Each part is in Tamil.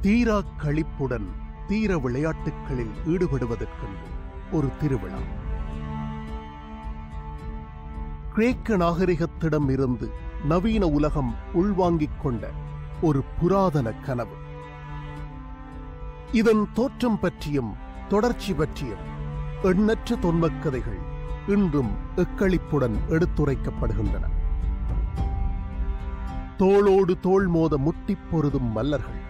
தீரா கழிப்புடன் தீர விளையாட்டுகளில் ஈடுபடுவதற்கென்று ஒரு திருவிழா. கிரேக்க நாகரிகத்திடம் இருந்து நவீன உலகம் உள்வாங்கிக் கொண்ட ஒரு புராதன கனவு. இதன் தோற்றம் பற்றியும் தொடர்ச்சி பற்றியும் எண்ணற்ற தொன்மக் கதைகள் இன்றும் எக்களிப்புடன் எடுத்துரைக்கப்படுகின்றன. தோளோடு தோள் மோத முட்டிப் பொருதும் மல்லர்கள்.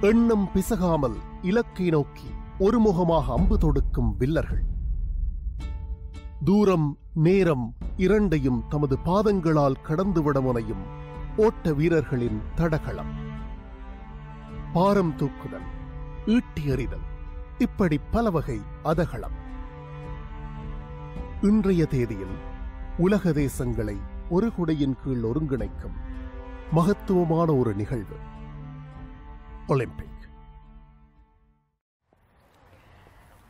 எண்ணம் பிசகாமல் இலக்கை நோக்கி ஒருமுகமாக அம்பு தொடுக்கும் வில்லர்கள். தூரம் நேரம் இரண்டையும் தமது பாதங்களால் கடந்துவிட முனையும் ஓட்ட வீரர்களின் தடகளம். பாரம் தூக்குதல் ஈட்டி எறிதல். இப்படி பல வகை அதகளம் இன்றைய தேதியில் உலக தேசங்களை ஒரு குடையின் கீழ் ஒருங்கிணைக்கும் மகத்துவமான ஒரு நிகழ்வு. ஒலிம்பிக்.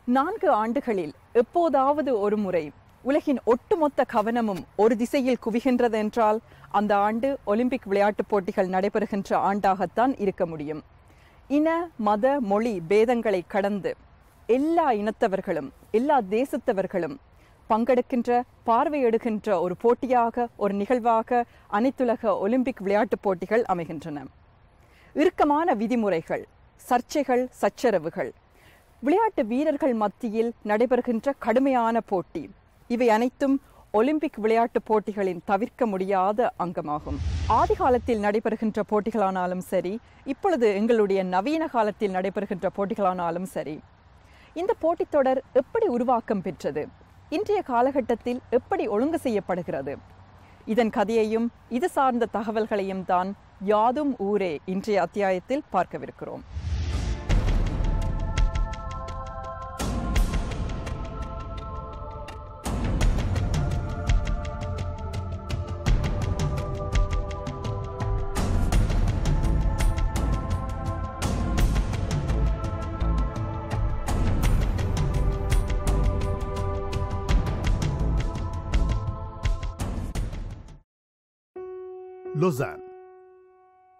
நான்கு ஆண்டுகளில் எப்போதாவது ஒரு முறை உலகின் ஒட்டுமொத்த கவனமும் ஒரு திசையில் குவிகின்றது என்றால் அந்த ஆண்டு ஒலிம்பிக் விளையாட்டுப் போட்டிகள் நடைபெறுகின்ற ஆண்டாகத்தான் இருக்க முடியும். இன மத மொழி பேதங்களை கடந்து எல்லா இனத்தவர்களும் எல்லா தேசத்தவர்களும் பங்கெடுக்கின்ற பார்வையிடுகின்ற ஒரு போட்டியாக ஒரு நிகழ்வாக அனைத்துலக ஒலிம்பிக் விளையாட்டுப் போட்டிகள் அமைகின்றன. இறுக்கமான விதிமுறைகள் சர்ச்சைகள் சச்சரவுகள் விளையாட்டு வீரர்கள் மத்தியில் நடைபெறுகின்ற கடுமையான போட்டி. இவை அனைத்தும் ஒலிம்பிக் விளையாட்டுப் போட்டிகளின் தவிர்க்க முடியாத அங்கமாகும். ஆதி காலத்தில் நடைபெறுகின்ற போட்டிகளானாலும் சரி இப்பொழுது எங்களுடைய நவீன காலத்தில் நடைபெறுகின்ற போட்டிகளானாலும் சரி இந்த போட்டித் தொடர் எப்படி உருவாக்கம் பெற்றது? இன்றைய காலகட்டத்தில் எப்படி ஒழுங்கு செய்யப்படுகிறது? இதன் கதையையும் இது சார்ந்த தகவல்களையும் தான் யாதும் ஊரே இன்றைய அத்தியாயத்தில் பார்க்கவிருக்கிறோம்.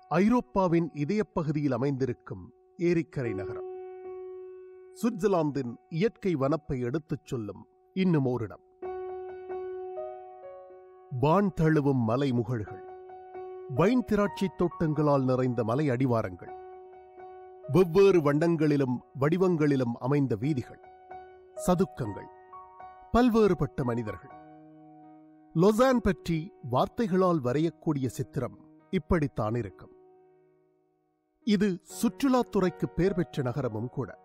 ஐரோப்பாவின் இதயப்பகுதியில் அமைந்திருக்கும் ஏரிக்கரை நகரம். சுவிட்சர்லாந்தின் இயற்கை வனப்பை எடுத்துச் சொல்லும் இன்னும் ஓரிடம். வான் தழுவும் மலை முகழ்கள் வைன் திராட்சை தோட்டங்களால் நிறைந்த மலை அடிவாரங்கள் வெவ்வேறு வண்ணங்களிலும் வடிவங்களிலும் அமைந்த வீதிகள் சதுக்கங்கள் பல்வேறுபட்ட மனிதர்கள். லொசான் பற்றி வார்த்தைகளால் வரையக்கூடிய சித்திரம் இப்படித்தான் இருக்கும். இது சுற்றுலாத்துறைக்கு பெயர் பெற்ற நகரமும் கூட.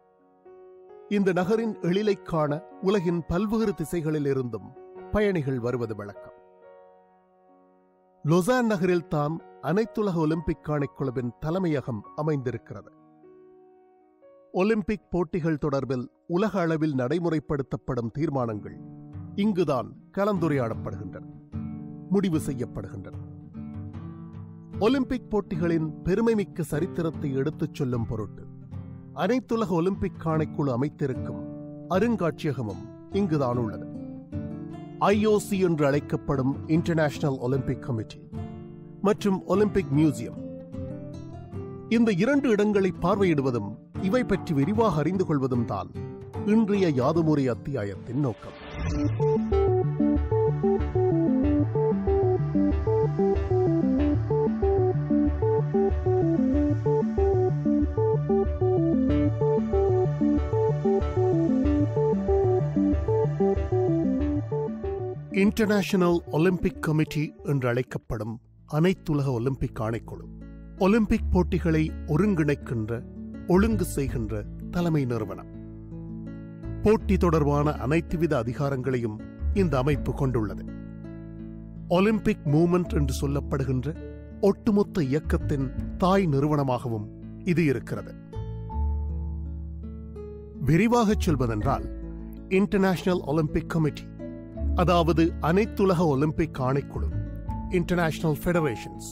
இந்த நகரின் எழிலைக் காண உலகின் பல்வேறு திசைகளில் இருந்தும் பயணிகள் வருவது வழக்கம். லொசான் நகரில் தான் அனைத்துலக ஒலிம்பிக் ஆணைக்குழுவின் தலைமையகம் அமைந்திருக்கிறது. ஒலிம்பிக் போட்டிகள் தொடர்பில் உலக அளவில் நடைமுறைப்படுத்தப்படும் தீர்மானங்கள் இங்குதான் கலந்துரையாடப்படுகின்றன முடிவு செய்யப்படுகின்றன. ஒலிம்பிக் போட்டிகளின் பெருமைமிக்க சரித்திரத்தை எடுத்துச் சொல்லும் பொருட்டு அனைத்துலக ஒலிம்பிக் ஆணைக்குழு அமைத்திருக்கும் அருங்காட்சியகமும் இங்குதான் உள்ளது. ஐஓசி என்று அழைக்கப்படும் இன்டர்நேஷனல் ஒலிம்பிக் கமிட்டி மற்றும் ஒலிம்பிக் மியூசியம் இந்த இரண்டு இடங்களை பார்வையிடுவதும் இவை பற்றி விரிவாக அறிந்து கொள்வதும் தான் இன்றைய யாதுமுறை அத்தியாயத்தின் நோக்கம். இன்டர்நேஷனல் ஒலிம்பிக் கமிட்டி என்று அழைக்கப்படும் அனைத்துலக ஒலிம்பிக் ஆணைக்குழு ஒலிம்பிக் போட்டிகளை ஒருங்கிணைக்கின்ற ஒழுங்கு செய்கின்ற தலைமை நிறுவனம். போட்டி தொடர்பான அனைத்துவித அதிகாரங்களையும் இந்த அமைப்பு கொண்டுள்ளது. ஒலிம்பிக் மூமெண்ட் என்று சொல்லப்படுகின்ற ஒட்டுமொத்த இயக்கத்தின் தாய் நிறுவனமாகவும் இது இருக்கிறது. விரிவாகச் சொல்வதென்றால் இன்டர்நேஷனல் ஒலிம்பிக் கமிட்டி அதாவது அனைத்துலக ஒலிம்பிக் ஆணைக்குழு இன்டர்நேஷனல் ஃபெடரேஷன்ஸ்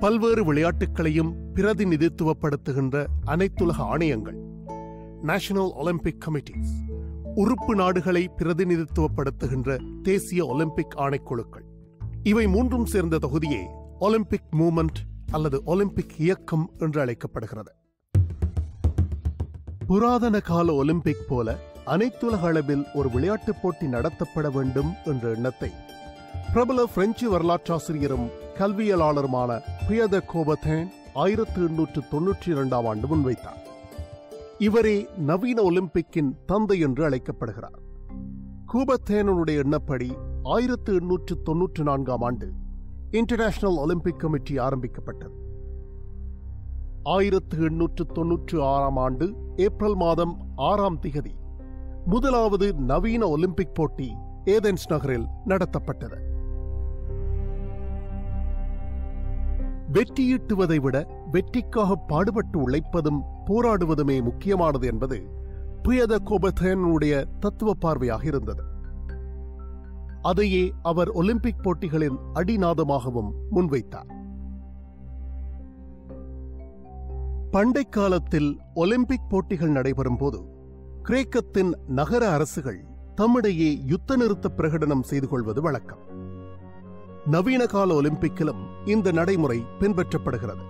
பல்வேறு விளையாட்டுகளையும் பிரதிநிதித்துவப்படுத்துகின்ற அனைத்துலக ஆணையங்கள் நேஷனல் ஒலிம்பிக் கமிட்டிஸ் உறுப்பு நாடுகளை பிரதிநிதித்துவப்படுத்துகின்ற தேசிய ஒலிம்பிக் ஆணைக்குழுக்கள். இவை மூன்றும் சேர்ந்த தொகுதியே ஒலிம்பிக் மூமெண்ட் அல்லது ஒலிம்பிக் இயக்கம் என்று அழைக்கப்படுகிறது. புராதன கால ஒலிம்பிக் போல அனைத்துலக அளவில் ஒரு விளையாட்டுப் போட்டி நடத்தப்பட வேண்டும் என்ற எண்ணத்தை. பிரபல பிரெஞ்சு வரலாற்றாசிரியரும் கல்வியலாளருமான பியத கோபத்தேன் ஆயிரத்தி எண்ணூற்று தொன்னூற்றி இரண்டாம் ஆண்டு முன்வைத்தார். இவரே நவீன ஒலிம்பிக்கின் தந்தை என்று அழைக்கப்படுகிறார். கூபத்தேனனுடைய எண்ணப்படி ஆயிரத்து எண்ணூற்று தொன்னூற்று நான்காம் ஆண்டு இன்டர்நேஷனல் ஒலிம்பிக் கமிட்டி ஆரம்பிக்கப்பட்டது. ஆயிரத்து எண்ணூற்று தொன்னூற்று ஆறாம் ஆண்டு ஏப்ரல் மாதம் ஆறாம் திகதி முதலாவது நவீன ஒலிம்பிக் போட்டி ஏதென்ஸ் நகரில் நடத்தப்பட்டது. வெற்றியீட்டுவதை விட வெற்றிக்காக பாடுபட்டு உழைப்பதும் போராடுவதுமே முக்கியமானது என்பது புயத கோபத்தனுடைய தத்துவ பார்வையாக இருந்தது. அதையே அவர் ஒலிம்பிக் போட்டிகளின் அடிநாதமாகவும் முன்வைத்தார். பண்டை காலத்தில் ஒலிம்பிக் போட்டிகள் நடைபெறும் போது கிரேக்கத்தின் நகர அரசுகள் தம்மிடையே யுத்த நிறுத்த பிரகடனம் செய்து கொள்வது வழக்கம். நவீன கால ஒலிம்பிக்கிலும் இந்த நடைமுறை பின்பற்றப்படுகிறது.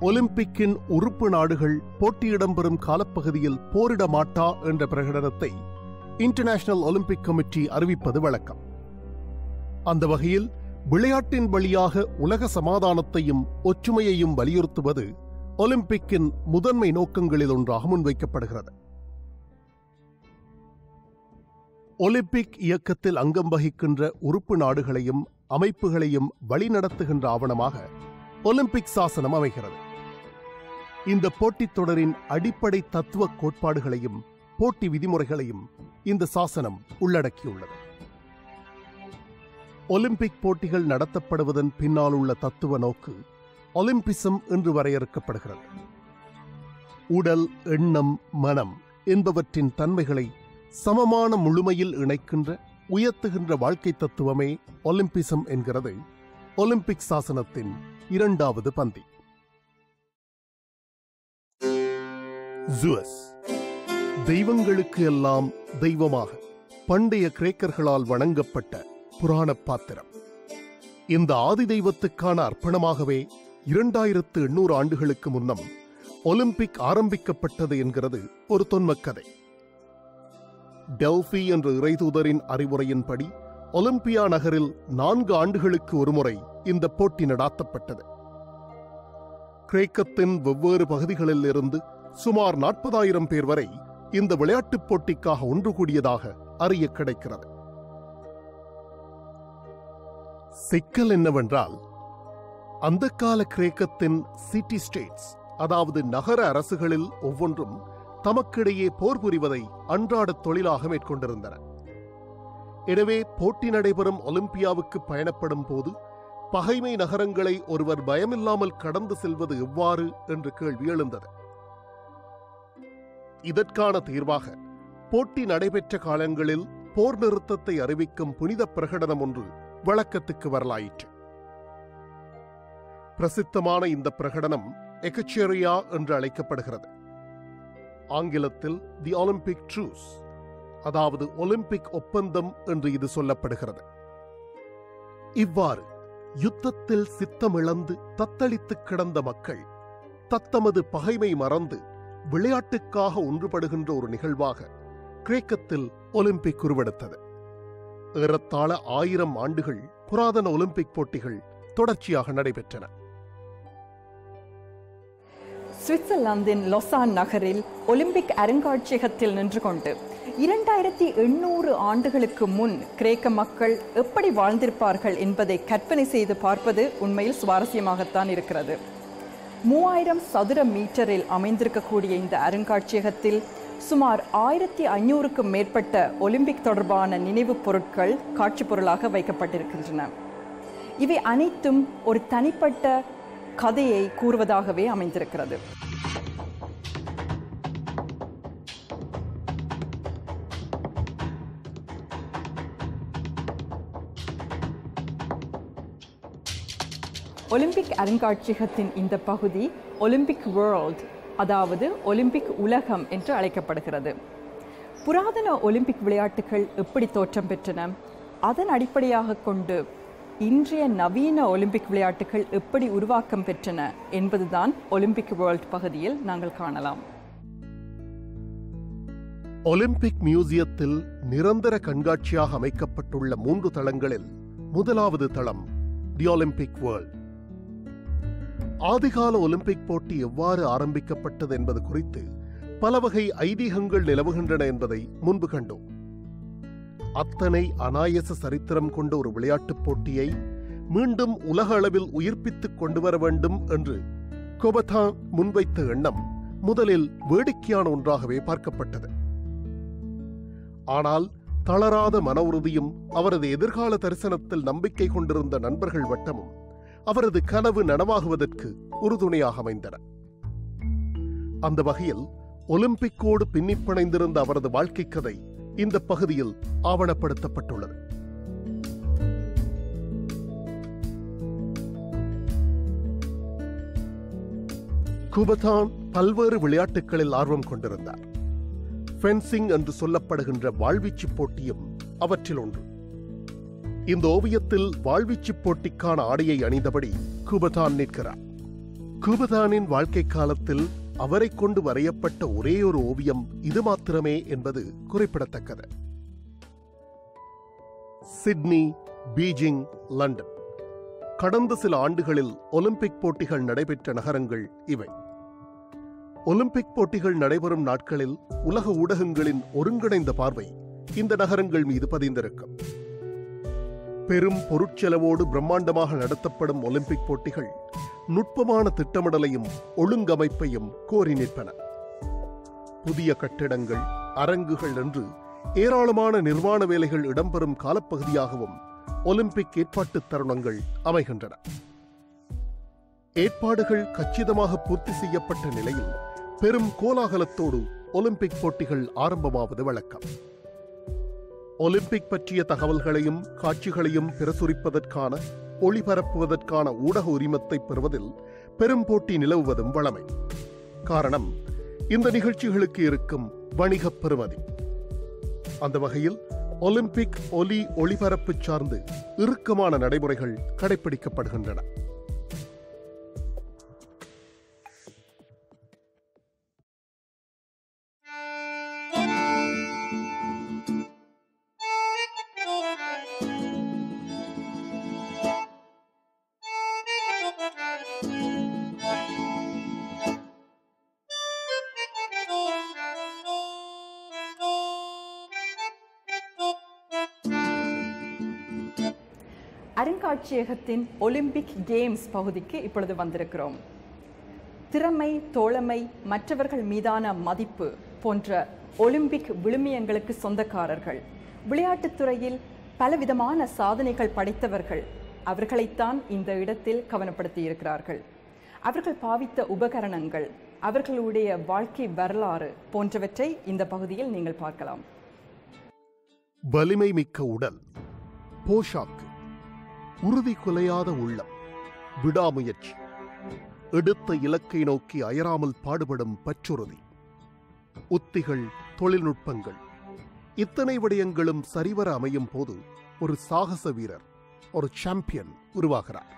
ஒலிம்பிக்கின் உறுப்பு நாடுகள் போட்டி இடம்பெறும் காலப்பகுதியில் போரிட மாட்டா என்ற பிரகடனத்தை இன்டர்நேஷனல் ஒலிம்பிக் கமிட்டி அறிவிப்பது வழக்கம். அந்த வகையில் விளையாட்டின் வழியாக உலக சமாதானத்தையும் ஒற்றுமையையும் வலியுறுத்துவது ஒலிம்பிக்கின் முதன்மை நோக்கங்களில் ஒன்றாக முன்வைக்கப்படுகிறது. ஒலிம்பிக் இயக்கத்தில் அங்கம் வகிக்கின்ற உறுப்பு நாடுகளையும் அமைப்புகளையும் வழிநடத்துகின்ற ஆவணமாக ஒலிம்பிக் சாசனம் அமைகிறது. இந்த போட்டித் தொடரின் அடிப்படை தத்துவ கோட்பாடுகளையும் போட்டி விதிமுறைகளையும் இந்த சாசனம் உள்ளடக்கியுள்ளது. ஒலிம்பிக் போட்டிகள் நடத்தப்படுவதன் பின்னால் உள்ள தத்துவ நோக்கு ஒலிம்பிசம் என்று வரையறுக்கப்படுகிறது. உடல் எண்ணம் மனம் என்பவற்றின் தன்மைகளை சமமான முழுமையில் இணைக்கின்ற உயர்த்துகின்ற வாழ்க்கை தத்துவமே ஒலிம்பிசம் என்கிறது ஒலிம்பிக் சாசனத்தின் இரண்டாவது பந்தி. ஜுவஸ். தெய்வங்களுக்கு எல்லாம் தெய்வமாக பண்டைய கிரேக்கர்களால் வணங்கப்பட்ட புராண பாத்திரம். இந்த ஆதி தெய்வத்துக்கான அர்ப்பணமாகவே இரண்டாயிரத்து எண்ணூறு ஆண்டுகளுக்கு முன்னம் ஒலிம்பிக் ஆரம்பிக்கப்பட்டது என்கிறது ஒரு தொன்மக் டெல்ஃபி என்ற இறைதூதரின் அறிவுரையின்படி ஒலிம்பியா நகரில் நான்கு ஆண்டுகளுக்கு ஒருமுறை இந்த போட்டி நடாத்தப்பட்டது. கிரேக்கத்தின் வெவ்வேறு பகுதிகளில் இருந்து சுமார் நாற்பதாயிரம் பேர் வரை இந்த விளையாட்டுப் போட்டிக்காக ஒன்று கூடியதாக அறிய கிடைக்கிறது. சிக்கல் என்னவென்றால் அந்த கால கிரேக்கத்தின் சிட்டி ஸ்டேட்ஸ் அதாவது நகர அரசுகளில் ஒவ்வொன்றும் தமக்கிடையே போர் புரிவதை அன்றாட தொழிலாக மேற்கொண்டிருந்தன. எனவே போட்டி நடைபெறும் ஒலிம்பியாவுக்கு பயணப்படும் போது பகைமை நகரங்களை ஒருவர் பயமில்லாமல் கடந்து செல்வது எவ்வாறு என்று கேள்வி எழுந்தது. இதற்கான தீர்வாக போட்டி நடைபெற்ற காலங்களில் போர் நிறுத்தத்தை அறிவிக்கும் புனித பிரகடனம் ஒன்று வழக்கத்துக்கு வரலாயிற்று. பிரசித்தமான இந்த பிரகடனம் எகச்சேரியா என்று அழைக்கப்படுகிறது. ஆங்கிலத்தில் தி ஒலிம்பிக் ட்ரூஸ் அதாவது ஒலிம்பிக் ஒப்பந்தம் என்று இது சொல்லப்படுகிறது. இவ்வாறு யுத்தத்தில் சித்தமிழந்து தத்தளித்து கிடந்த மக்கள் தத்தமது பகைமை மறந்து விளையாட்டுக்காக ஒன்றுபடுகின்ற ஒரு நிகழ்வாக கிரேக்கத்தில் ஒலிம்பிக் உருவெடுத்தது. ஏறத்தாழ ஆயிரம் ஆண்டுகள் புராதன ஒலிம்பிக் போட்டிகள் தொடர்ச்சியாக நடைபெற்றன. சுவிட்சர்லாந்தின் லொசான் நகரில் ஒலிம்பிக் அருங்காட்சியகத்தில் நின்று கொண்டு இரண்டாயிரத்தி எண்ணூறு ஆண்டுகளுக்கு முன் கிரேக்க மக்கள் எப்படி வாழ்ந்திருப்பார்கள் என்பதை கற்பனை செய்து பார்ப்பது உண்மையில் சுவாரஸ்யமாகத்தான் இருக்கிறது. மூவாயிரம் சதுர மீட்டரில் அமைந்திருக்கக்கூடிய இந்த அருங்காட்சியகத்தில் சுமார் ஆயிரத்தி ஐநூறுக்கும் மேற்பட்ட ஒலிம்பிக் தொடர்பான நினைவுப் பொருட்கள் காட்சி பொருளாக வைக்கப்பட்டிருக்கின்றன. இவை அனைத்தும் ஒரு தனிப்பட்ட கதையை கூறுவதாகவே அமைந்திருக்கிறது. ஒலிம்பிக் அருங்காட்சியகத்தின் இந்த பகுதி ஒலிம்பிக் வேர்ல்ட் அதாவது ஒலிம்பிக் உலகம் என்று அழைக்கப்படுகிறது. புராதன ஒலிம்பிக் விளையாட்டுகள் எப்படி தோற்றம் பெற்றன? அதன் அடிப்படையாக கொண்டு இன்றைய நவீன ஒலிம்பிக் விளையாட்டுகள் எப்படி உருவாக்கம் பெற்றன என்பதுதான் ஒலிம்பிக் வேர்ல்ட் பகுதியில் நாங்கள் காணலாம். ஒலிம்பிக் மியூசியத்தில் நிரந்தர கண்காட்சியாக அமைக்கப்பட்டுள்ள மூன்று தளங்களில் முதலாவது தளம் தி ஒலிம்பிக் வேர்ல்ட் ஆதிகால ஒலிம்பிக் போட்டி எவ்வாறு ஆரம்பிக்கப்பட்டது என்பது குறித்து பல வகை ஐதீகங்கள் நிலவுகின்றன என்பதை முன்பு கண்டோம். அத்தனை அனாயச சரித்திரம் கொண்ட ஒரு விளையாட்டுப் போட்டியை மீண்டும் உலக அளவில் உயிர்ப்பித்துக் கொண்டு வர வேண்டும் என்று கொபதா முன்வைத்த எண்ணம் முதலில் வேடிக்கையான ஒன்றாகவே பார்க்கப்பட்டது. ஆனால் தளராத மன உறுதியும் அவரது எதிர்கால தரிசனத்தில் நம்பிக்கை கொண்டிருந்த நண்பர்கள் வட்டமும் அவரது கனவு நனவாகுவதற்கு உறுதுணையாக அமைந்தன. அந்த வகையில் ஒலிம்பிக்கோடு பின்னிப்பிணைந்திருந்த அவரது வாழ்க்கை கதை இந்த பகுதியில் ஆவணப்படுத்தப்பட்டுள்ளது. குபதான் பல்வேறு விளையாட்டுகளில் ஆர்வம் கொண்டிருந்தார். ஃபென்சிங் என்று சொல்லப்படுகின்ற வாழ்வீச்சு போட்டியும் அவற்றில் ஒன்று. இந்த ஓவியத்தில் வாழ்வீச்சு போட்டிக்கான ஆடையை அணிந்தபடி குபதான் நிற்கிறார். குபதானின் வாழ்க்கை காலத்தில் அவரை கொண்டு வரையப்பட்ட ஒரே ஒரு ஓவியம் இது மாத்திரமே என்பது குறிப்பிடத்தக்கது. Sydney Beijing London. கடந்த சில ஆண்டுகளில் ஒலிம்பிக் போட்டிகள் நடைபெற்ற நகரங்கள் இவை. ஒலிம்பிக் போட்டிகள் நடைபெறும் நாட்களில் உலக ஊடகங்களின் ஒருங்கிணைந்த பார்வை இந்த நகரங்கள் மீது பதிந்திருக்கும். பெரும் பொருட்செலவோடு பிரம்மாண்டமாக நடத்தப்படும் ஒலிம்பிக் போட்டிகள் நுட்பமான திட்டமிடலையும் ஒழுங்கமைப்பையும் கோரி நிற்பன. புதிய கட்டிடங்கள் அரங்குகள் என்று ஏராளமான நிர்மாண வேலைகள் இடம்பெறும் காலப்பகுதியாகவும் ஒலிம்பிக் ஏற்பாட்டு தருணங்கள் அமைகின்றன. ஏற்பாடுகள் கச்சிதமாக பூர்த்தி செய்யப்பட்ட நிலையில் பெரும் கோலாகலத்தோடு ஒலிம்பிக் போட்டிகள் ஆரம்பமாவது வழக்கம். ஒலிம்பிக் பற்றிய தகவல்களையும் காட்சிகளையும் பிரசுரிப்பதற்கான ஒளிபரப்புவதற்கான ஊடக உரிமத்தை பெறுவதில் பெரும் போட்டி நிலவுவதும் வளமை காரணம் இந்த நிகழ்ச்சிகளுக்கு இருக்கும் வணிகப் பெறுமதி. அந்த வகையில் ஒலிம்பிக் ஒலி ஒளிபரப்பு சார்ந்து இறுக்கமான நடைமுறைகள் கடைபிடிக்கப்படுகின்றன அருங்காட்சியகத்தின் ஒலிம்பிக் கேம்ஸ் பகுதிக்கு இப்பொழுது வந்திருக்கிறோம். திறமை தோழமை மற்றவர்கள் மீதான மதிப்பு போன்ற ஒலிம்பிக் விழுமியங்களுக்கு சொந்தக்காரர்கள் விளையாட்டுத்துறையில் பலவிதமான சாதனைகள் படைத்தவர்கள் அவர்களைத்தான் இந்த இடத்தில் கவனப்படுத்தி இருக்கிறார்கள் அவர்கள் பாவித்த உபகரணங்கள் அவர்களுடைய வாழ்க்கை வரலாறு போன்றவற்றை இந்த பகுதியில் நீங்கள் பார்க்கலாம். வலிமை மிக்க உடல் போஷாக்கு. உறுதி குலையாத உள்ளம் விடாமுயற்சி. எடுத்த இலக்கை நோக்கி அயராமல் பாடுபடும் பற்றுறுதி. உத்திகள் தொழில்நுட்பங்கள். இத்தனை விடயங்களும் சரிவர அமையும் போது ஒரு சாகச வீரர் ஒரு சாம்பியன் உருவாகிறார்.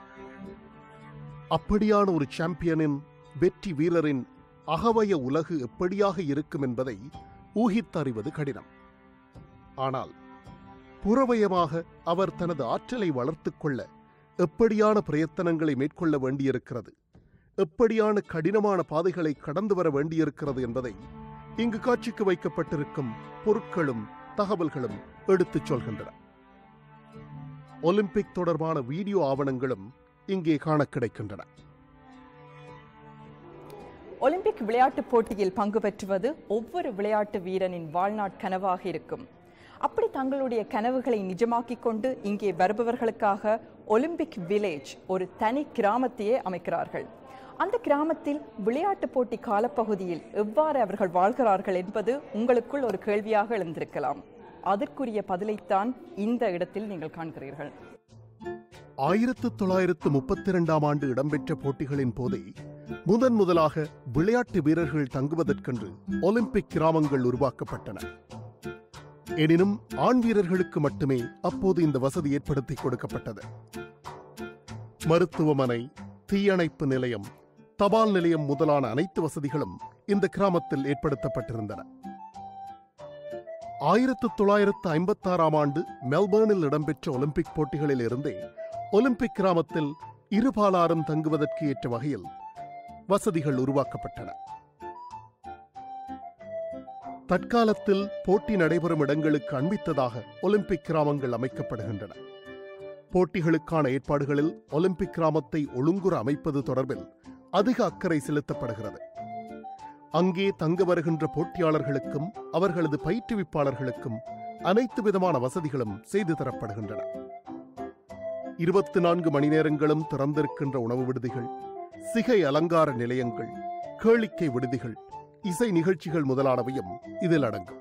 அப்படியான ஒரு சாம்பியனின் வெற்றி வீரரின் அகவய உலகு எப்படியாக இருக்கும் என்பதை ஊகித்தறிவது கடினம். ஆனால் புறவயமாக அவர் தனது ஆற்றலை வளர்த்து கொள்ள எப்படியான பிரயத்தனங்களை மேற்கொள்ள வேண்டியிருக்கிறது? எப்படியான கடினமான பாதைகளை கடந்து வர வேண்டியிருக்கிறது என்பதை இங்கு காட்சிக்கு வைக்கப்பட்டிருக்கும் பொருட்களும் தகவல்களும் எடுத்துச் சொல்கின்றன. ஒலிம்பிக் தொடர்பான வீடியோ ஆவணங்களும் இங்கே காண கிடைக்கின்றன. ஒலிம்பிக் விளையாட்டுப் போட்டியில் பங்கு பெற்றுவது ஒவ்வொரு விளையாட்டு வீரனின் வாழ்நாட் கனவாக இருக்கும். அப்படி தங்களுடைய கனவுகளை நிஜமாக்கிக் கொண்டு இங்கே வருபவர்களுக்காக ஒலிம்பிக் வில்லேஜ் ஒரு தனி கிராமத்தையே அமைக்கிறார்கள். அந்த கிராமத்தில் விளையாட்டுப் போட்டி காலப்பகுதியில் எவ்வாறு அவர்கள் வாழ்கிறார்கள் என்பது உங்களுக்குள் ஒரு கேள்வியாக எழுந்திருக்கலாம். அதற்குரிய பதிலைத்தான் இந்த இடத்தில் நீங்கள் காண்கிறீர்கள். ஆயிரத்து தொள்ளாயிரத்து முப்பத்தி இரண்டாம் ஆண்டு இடம்பெற்ற போட்டிகளின் போதே முதன் முதலாக விளையாட்டு வீரர்கள் தங்குவதற்கென்று ஒலிம்பிக் கிராமங்கள் உருவாக்கப்பட்டன. எனினும் ஆண் வீரர்களுக்கு மட்டுமே அப்போது இந்த வசதி ஏற்படுத்தி கொடுக்கப்பட்டது. மருத்துவமனை தீயணைப்பு நிலையம் தபால் நிலையம் முதலான அனைத்து வசதிகளும் இந்த கிராமத்தில் ஏற்படுத்தப்பட்டிருந்தன. ஆயிரத்து தொள்ளாயிரத்து ஐம்பத்தாறாம் ஆண்டு மெல்பர்னில் இடம்பெற்ற ஒலிம்பிக் போட்டிகளில் இருந்தே ஒலிம்பிக் கிராமத்தில் இருபாலாரும் தங்குவதற்கு ஏற்ற வகையில் வசதிகள் உருவாக்கப்பட்டன. தற்காலத்தில் போட்டி நடைபெறும் இடங்களுக்கு அண்பித்ததாக ஒலிம்பிக் கிராமங்கள் அமைக்கப்படுகின்றன. போட்டிகளுக்கான ஏற்பாடுகளில் ஒலிம்பிக் கிராமத்தை ஒழுங்குற அமைப்பது தொடர்பில் அதிக அக்கறை செலுத்தப்படுகிறது. அங்கே தங்க வருகின்ற போட்டியாளர்களுக்கும் அவர்களது பயிற்றுவிப்பாளர்களுக்கும் அனைத்து விதமான வசதிகளும் செய்து தரப்படுகின்றன. இருபத்தி நான்கு மணி நேரங்களும் திறந்திருக்கின்ற உணவு விடுதிகள் சிகை அலங்கார நிலையங்கள் கேளிக்கை விடுதிகள் இசை நிகழ்ச்சிகள் முதலானவையும் இதில் அடங்கும்.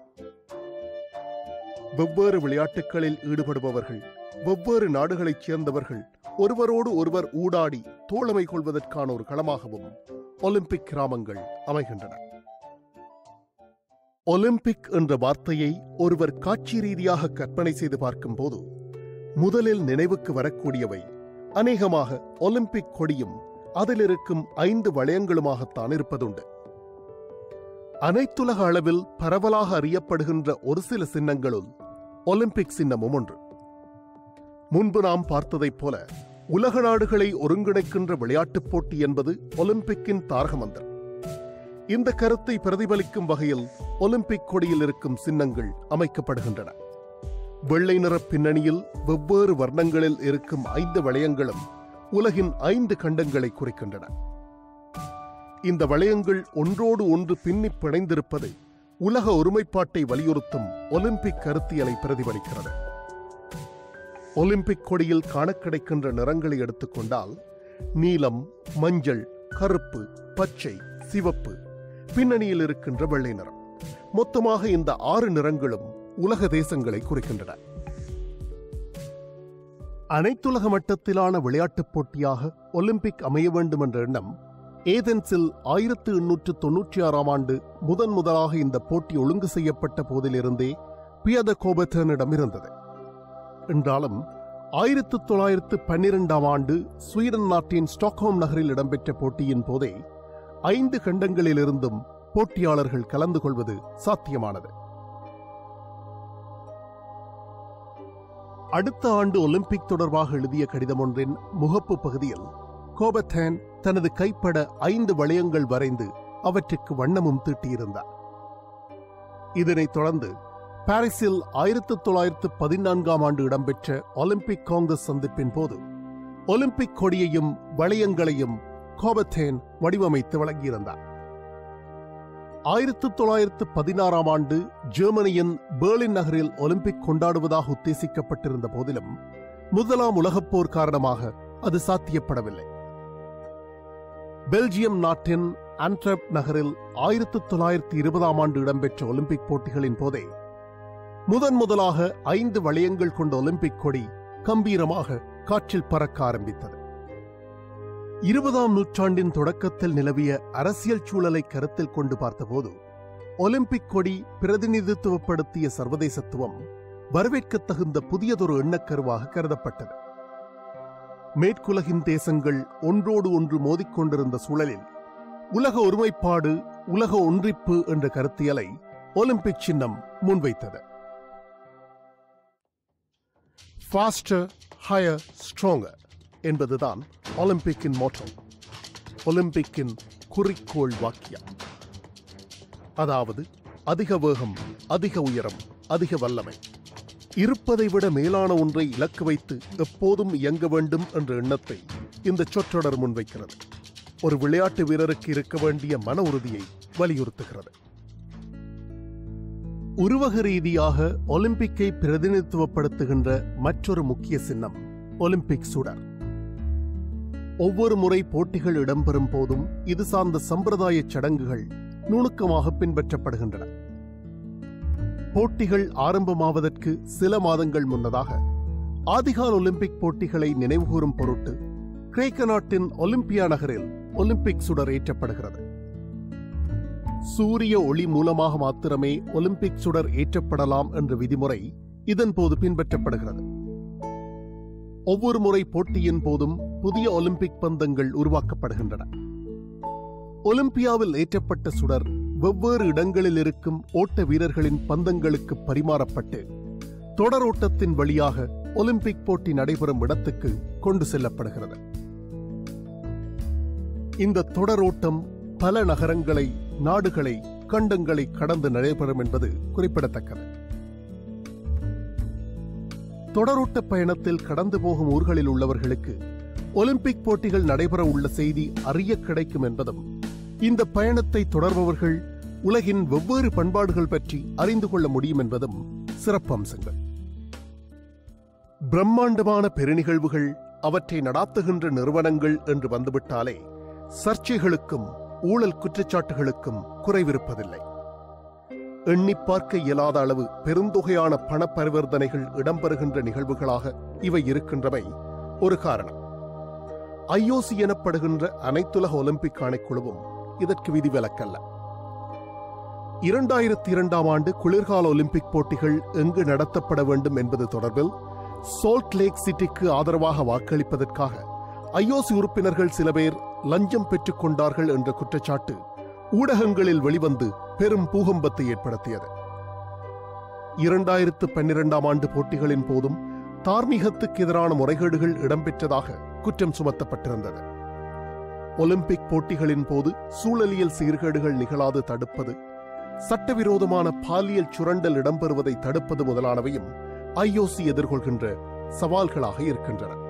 வெவ்வேறு விளையாட்டுகளில் ஈடுபடுபவர்கள் வெவ்வேறு நாடுகளைச் சேர்ந்தவர்கள் ஒருவரோடு ஒருவர் ஊடாடி தோழமை கொள்வதற்கான ஒரு களமாகவும் ஒலிம்பிக் கிராமங்கள் அமைகின்றன. ஒலிம்பிக் என்ற வார்த்தையை ஒருவர் காட்சி ரீதியாக கற்பனை செய்து பார்க்கும்போது முதலில் நினைவுக்கு வரக்கூடியவை அநேகமாக ஒலிம்பிக் கொடியும் அதில் இருக்கும் ஐந்து வளையங்களுமாகத்தான் இருப்பதுண்டு. அனைத்துலக அளவில் பரவலாக அறியப்படுகின்ற ஒரு சில சின்னங்களுள் ஒலிம்பிக் சின்னமும் ஒன்று. முன்பு நாம் பார்த்ததைப் போல உலக நாடுகளை ஒருங்கிணைக்கின்ற விளையாட்டுப் போட்டி என்பது ஒலிம்பிக்கின் தாரகமந்திரம் இந்த கருத்தை பிரதிபலிக்கும் வகையில் ஒலிம்பிக் கொடியில் இருக்கும் சின்னங்கள் அமைக்கப்படுகின்றன. வெள்ளை நிற பின்னணியில் வெவ்வேறு வர்ணங்களில் இருக்கும் ஐந்து வளையங்களும் உலகின் ஐந்து கண்டங்களை குறிக்கின்றன. இந்த வளையங்கள் ஒன்றோடு ஒன்று பின்னி பிணைந்திருப்பது உலக ஒருமைப்பாட்டை வலியுறுத்தும் ஒலிம்பிக் கருத்தியலை பிரதிபலிக்கிறது. ஒலிம்பிக் கொடியில் காண கிடைக்கின்ற நிறங்களை எடுத்துக்கொண்டால் நீலம் மஞ்சள் கருப்பு பச்சை சிவப்பு பின்னணியில் இருக்கின்ற வெள்ளை நிறம். மொத்தமாக இந்த ஆறு நிறங்களும் உலக தேசங்களை குறிக்கின்றன. அனைத்துலக மட்டத்திலான விளையாட்டுப் போட்டியாக ஒலிம்பிக் அமைய வேண்டும் என்ற எண்ணம் ஏதென்ஸில் ஆயிரத்து எண்ணூற்று தொன்னூற்றி ஆறாம் ஆண்டு முதன் முதலாக இந்த போட்டி ஒழுங்கு செய்யப்பட்ட போதிலிருந்தே பியத கோபத்தனிடம் இருந்தது. என்றாலும் ஆயிரத்து தொள்ளாயிரத்து பன்னிரெண்டாம் ஆண்டு ஸ்வீடன் நாட்டின் ஸ்டாக்ஹோம் நகரில் இடம்பெற்ற போட்டியின் போதே ஐந்து கண்டங்களிலிருந்தும் போட்டியாளர்கள் கலந்து கொள்வது சாத்தியமானது. அடுத்த ஆண்டு ஒலிம்பிக் தொடர்பாக எழுதிய கடிதம் ஒன்றின் முகப்பு பகுதியில் கோபத்தேன் தனது கைப்பட ஐந்து வளையங்கள் வரைந்து அவற்றுக்கு வண்ணமும் தீட்டியிருந்தார். இதனைத் தொடர்ந்து பாரிஸில் ஆயிரத்து தொள்ளாயிரத்து பதினான்காம் ஆண்டு இடம்பெற்ற ஒலிம்பிக் காங்கிரஸ் சந்திப்பின் போது ஒலிம்பிக் கொடியையும் வளையங்களையும் கோபத்தேன் வடிவமைத்து வழங்கியிருந்தார். ஆயிரத்து தொள்ளாயிரத்து பதினாறாம் ஆண்டு ஜெர்மனியின் பேர்லின் நகரில் ஒலிம்பிக் கொண்டாடுவதாக உத்தேசிக்கப்பட்டிருந்த போதிலும் முதலாம் உலகப் போர் காரணமாக அது சாத்தியப்படவில்லை. பெல்ஜியம் நாட்டின் ஆண்ட்ரப் நகரில் ஆயிரத்தி தொள்ளாயிரத்தி இருபதாம் ஆண்டு இடம்பெற்ற ஒலிம்பிக் போட்டிகளின் போதே முதன் முதலாக ஐந்து வளையங்கள் கொண்ட ஒலிம்பிக் கொடி கம்பீரமாக காற்றில் பறக்க ஆரம்பித்தது. இருபதாம் நூற்றாண்டின் தொடக்கத்தில் நிலவிய அரசியல் சூழலை கருத்தில் கொண்டு பார்த்தபோது ஒலிம்பிக் கொடி பிரதிநிதித்துவப்படுத்திய சர்வதேசத்துவம் வரவேற்கத்தகுந்த புதியதொரு எண்ணக்கருவாக கருதப்பட்டது. மேற்குலகின் தேசங்கள் ஒன்றோடு ஒன்று மோதிக்கொண்டிருந்த சூழலில் உலக ஒருமைப்பாடு உலக ஒன்றிப்பு என்ற கருத்தியலை ஒலிம்பிக் சின்னம் முன்வைத்தது. ஃபாஸ்டர் ஹையர் ஸ்ட்ராங்கர் என்பதுதான் ஒலிம்பிக்கின் மோட்டோ ஒலிம்பிக்கின் குறிக்கோள் வாக்கியம். அதாவது அதிக வேகம் அதிக உயரம் அதிக வல்லமை. இருப்பதை விட மேலான ஒன்றை இலக்கு வைத்து எப்போதும் இயங்க வேண்டும் என்ற எண்ணத்தை இந்த சொற்றொடர் முன்வைக்கிறது. ஒரு விளையாட்டு வீரருக்கு இருக்க வேண்டிய மன உறுதியை வலியுறுத்துகிறது. உருவக ரீதியாக ஒலிம்பிக்கை பிரதிநிதித்துவப்படுத்துகின்ற மற்றொரு முக்கிய சின்னம் ஒலிம்பிக் சுடர். ஒவ்வொரு முறை போட்டிகள் இடம்பெறும் போதும் இது சார்ந்த சம்பிரதாய சடங்குகள் நுணுக்கமாக பின்பற்றப்படுகின்றன. போட்டிகள் ஆரம்பமாவதற்கு சில மாதங்கள் முன்னதாக ஆதிகால ஒலிம்பிக் போட்டிகளை நினைவுகூரும் பொருட்டு கிரேக்க நாட்டின் ஒலிம்பியா நகரில் ஒலிம்பிக் சுடர் ஏற்றப்படுகிறது. சூரிய ஒளி மூலமாக மாத்திரமே ஒலிம்பிக் சுடர் ஏற்றப்படலாம் என்ற விதிமுறை இதன் போது பின்பற்றப்படுகிறது. ஒவ்வொரு முறை போட்டியின் போதும் புதிய ஒலிம்பிக் பந்தங்கள் உருவாக்கப்படுகின்றன. ஒலிம்பியாவில் ஏற்றப்பட்ட சுடர் வெவ்வேறு இடங்களில் இருக்கும் ஓட்ட வீரர்களின் பந்தங்களுக்கு பரிமாறப்பட்டு தொடரோட்டத்தின் வழியாக ஒலிம்பிக் போட்டி நடைபெறும் இடத்துக்கு கொண்டு செல்லப்படுகிறது. இந்த தொடரோட்டம் பல நகரங்களை நாடுகளை கண்டங்களை கடந்து நடைபெறும் என்பது குறிப்பிடத்தக்கது. தொடரோட்ட பயணத்தில் கடந்து போகும் ஊர்களில் உள்ளவர்களுக்கு ஒலிம்பிக் போட்டிகள் நடைபெற உள்ள செய்தி அறிய கிடைக்கும் என்பதும் இந்த பயணத்தை தொடர்பவர்கள் உலகின் வெவ்வேறு பண்பாடுகள் பற்றி அறிந்து கொள்ள முடியும் என்பதும் சிறப்பு அம்சங்கள் பிரம்மாண்டமான பெருநிகழ்வுகள் அவற்றை நடாத்துகின்ற நிறுவனங்கள் என்று வந்துவிட்டாலே சர்ச்சைகளுக்கும் ஊழல் குற்றச்சாட்டுகளுக்கும் குறைவிருப்பதில்லை. எண்ணி பார்க்க இயலாத அளவு பெருந்தொகையான பண பரிவர்த்தனைகள் இடம்பெறுகின்ற நிகழ்வுகளாக இவை இருக்கின்றவை ஒரு காரணம். ஐஓசி எனப்படுகின்ற அனைத்துலக ஒலிம்பிக் ஆணைக்குழுவும் இதற்கு விதிவிலக்கல்ல. இரண்டாயிரத்தி இரண்டாம் ஆண்டு குளிர்கால ஒலிம்பிக் போட்டிகள் எங்கு நடத்தப்பட வேண்டும் என்பது தொடர்பில் சோல்ட் லேக் சிட்டிக்கு ஆதரவாக வாக்களிப்பதற்காக ஐஓசி உறுப்பினர்கள் சில பேர் லஞ்சம் பெற்றுக் கொண்டார்கள் என்ற குற்றச்சாட்டு ஊடகங்களில் வெளிவந்து பெரும் பூகம்பத்தை ஏற்படுத்தியது. இரண்டாயிரத்து பன்னிரெண்டாம் ஆண்டு போட்டிகளின் போதும் தார்மீகத்துக்கு எதிரான முறைகேடுகள் இடம்பெற்றதாக குற்றம் சுமத்தப்பட்டிருந்தது. ஒலிம்பிக் போட்டிகளின் போது சூழலியல் சீர்கேடுகள் நிகழாது தடுப்பது சட்டவிரோதமான பாலியல் சுரண்டல் இடம்பெறுவதை தடுப்பது முதலானவையும் ஐஓசி எதிர்கொள்கின்ற சவால்களாக இருக்கின்றன.